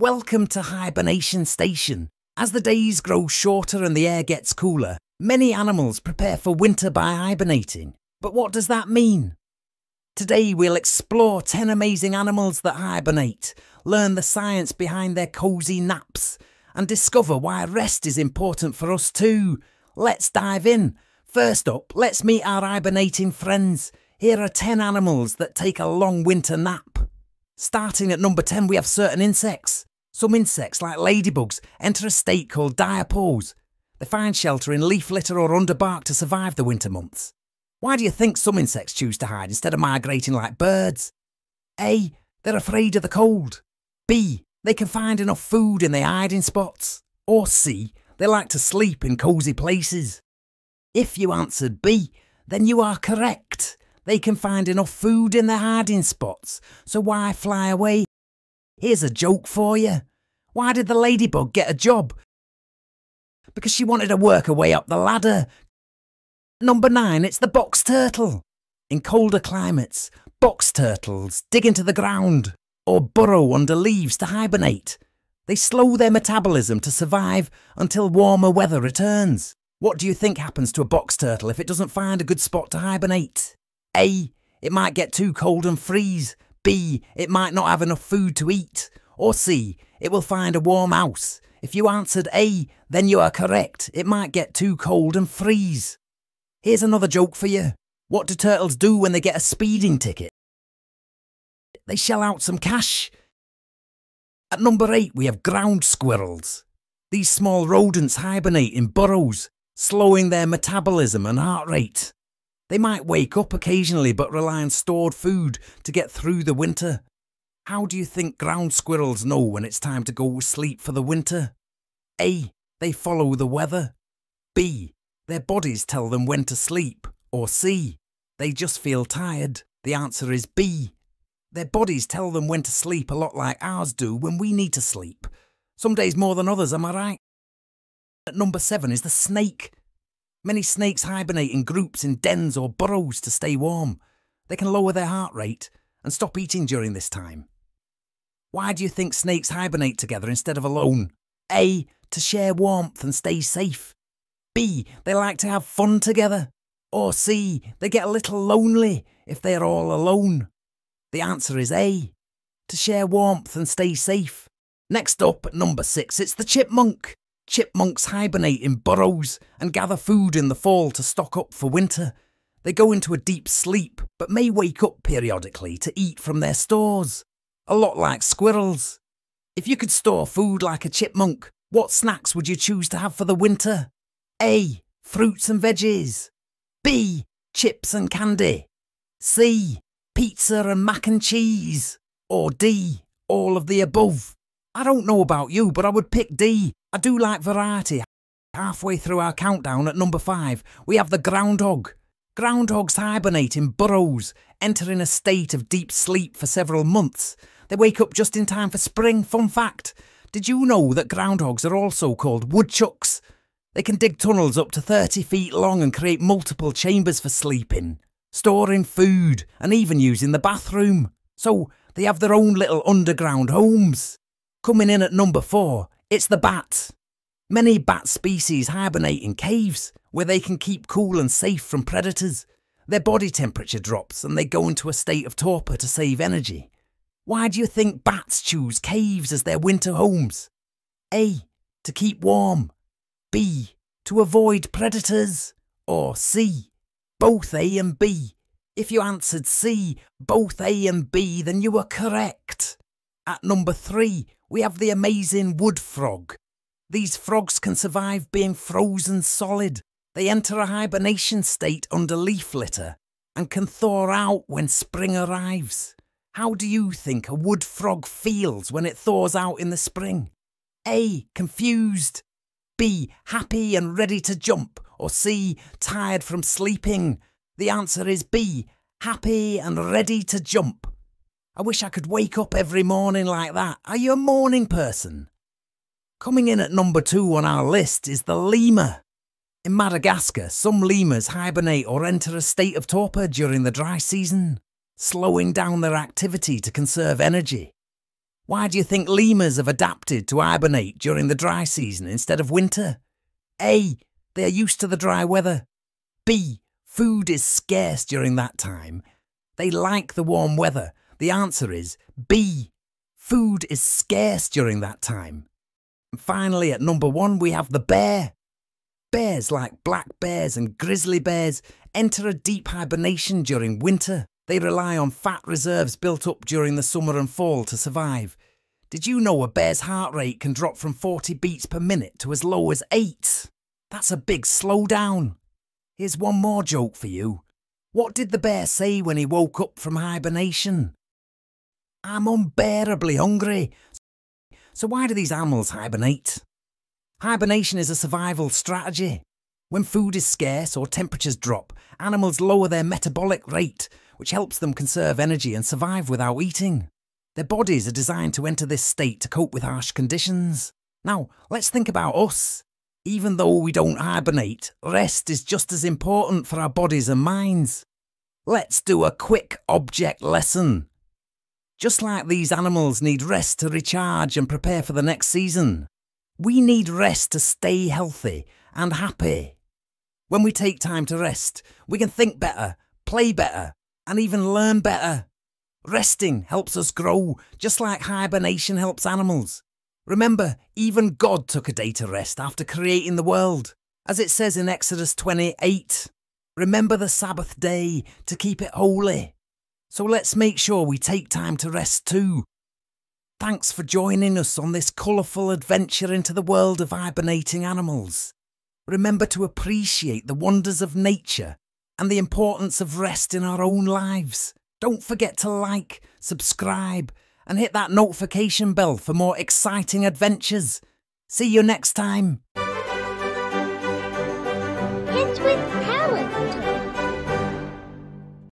Welcome to Hibernation Station. As the days grow shorter and the air gets cooler, many animals prepare for winter by hibernating. But what does that mean? Today we'll explore 10 amazing animals that hibernate, learn the science behind their cosy naps, and discover why rest is important for us too. Let's dive in. First up, let's meet our hibernating friends. Here are 10 animals that take a long winter nap. Starting at number 10, we have certain insects. Some insects, like ladybugs, enter a state called diapause. They find shelter in leaf litter or under bark to survive the winter months. Why do you think some insects choose to hide instead of migrating like birds? A. They're afraid of the cold. B. They can find enough food in their hiding spots. Or C. They like to sleep in cosy places. If you answered B, then you are correct. They can find enough food in their hiding spots, so why fly away? Here's a joke for you. Why did the ladybug get a job? Because she wanted to work her way up the ladder. Number nine, it's the box turtle. In colder climates, box turtles dig into the ground or burrow under leaves to hibernate. They slow their metabolism to survive until warmer weather returns. What do you think happens to a box turtle if it doesn't find a good spot to hibernate? A. It might get too cold and freeze. B. It might not have enough food to eat. Or C. It will find a warm house. If you answered A, then you are correct. It might get too cold and freeze. Here's another joke for you. What do turtles do when they get a speeding ticket? They shell out some cash. At number 8, we have ground squirrels. These small rodents hibernate in burrows, slowing their metabolism and heart rate. They might wake up occasionally but rely on stored food to get through the winter. How do you think ground squirrels know when it's time to go sleep for the winter? A. They follow the weather. B. Their bodies tell them when to sleep. Or C. They just feel tired. The answer is B. Their bodies tell them when to sleep a lot like ours do when we need to sleep. Some days more than others, am I right? At number seven is the snake. Many snakes hibernate in groups in dens or burrows to stay warm. They can lower their heart rate and stop eating during this time. Why do you think snakes hibernate together instead of alone? A. To share warmth and stay safe. B. They like to have fun together. Or C. They get a little lonely if they are all alone. The answer is A. To share warmth and stay safe. Next up, at number six, it's the chipmunk. Chipmunks hibernate in burrows and gather food in the fall to stock up for winter. They go into a deep sleep, but may wake up periodically to eat from their stores. A lot like squirrels. If you could store food like a chipmunk, what snacks would you choose to have for the winter? A. Fruits and veggies. B. Chips and candy. C. Pizza and mac and cheese. Or D. All of the above. I don't know about you, but I would pick D. I do like variety. Halfway through our countdown at number five, we have the groundhog. Groundhogs hibernate in burrows, entering a state of deep sleep for several months. They wake up just in time for spring. Fun fact Did you know that groundhogs are also called woodchucks? They can dig tunnels up to 30 feet long and create multiple chambers for sleeping, storing food, and even using the bathroom. So they have their own little underground homes. Coming in at number four, it's the bat. Many bat species hibernate in caves where they can keep cool and safe from predators. Their body temperature drops and they go into a state of torpor to save energy. Why do you think bats choose caves as their winter homes? A. To keep warm. B. To avoid predators. Or C. Both A and B. If you answered C, both A and B, then you were correct. At number three, we have the amazing wood frog. These frogs can survive being frozen solid. They enter a hibernation state under leaf litter and can thaw out when spring arrives. How do you think a wood frog feels when it thaws out in the spring? A. Confused. B. Happy and ready to jump. Or C. Tired from sleeping. The answer is B. Happy and ready to jump. I wish I could wake up every morning like that. Are you a morning person? Coming in at number two on our list is the lemur. In Madagascar, some lemurs hibernate or enter a state of torpor during the dry season, slowing down their activity to conserve energy. Why do you think lemurs have adapted to hibernate during the dry season instead of winter? A. They are used to the dry weather. B. Food is scarce during that time. They like the warm weather. The answer is B. Food is scarce during that time. And finally, at number one, we have the bear. Bears like black bears and grizzly bears enter a deep hibernation during winter. They rely on fat reserves built up during the summer and fall to survive. Did you know a bear's heart rate can drop from 40 beats per minute to as low as 8? That's a big slowdown. Here's one more joke for you. What did the bear say when he woke up from hibernation? I'm unbearably hungry. So why do these animals hibernate? Hibernation is a survival strategy. When food is scarce or temperatures drop, animals lower their metabolic rate, which helps them conserve energy and survive without eating. Their bodies are designed to enter this state to cope with harsh conditions. Now, let's think about us. Even though we don't hibernate, rest is just as important for our bodies and minds. Let's do a quick object lesson. Just like these animals need rest to recharge and prepare for the next season, we need rest to stay healthy and happy. When we take time to rest, we can think better, play better, and even learn better. Resting helps us grow, just like hibernation helps animals. Remember, even God took a day to rest after creating the world. As it says in Exodus 28, remember the Sabbath day to keep it holy. So let's make sure we take time to rest too. Thanks for joining us on this colourful adventure into the world of hibernating animals. Remember to appreciate the wonders of nature and the importance of rest in our own lives. Don't forget to like, subscribe, and hit that notification bell for more exciting adventures. See you next time. With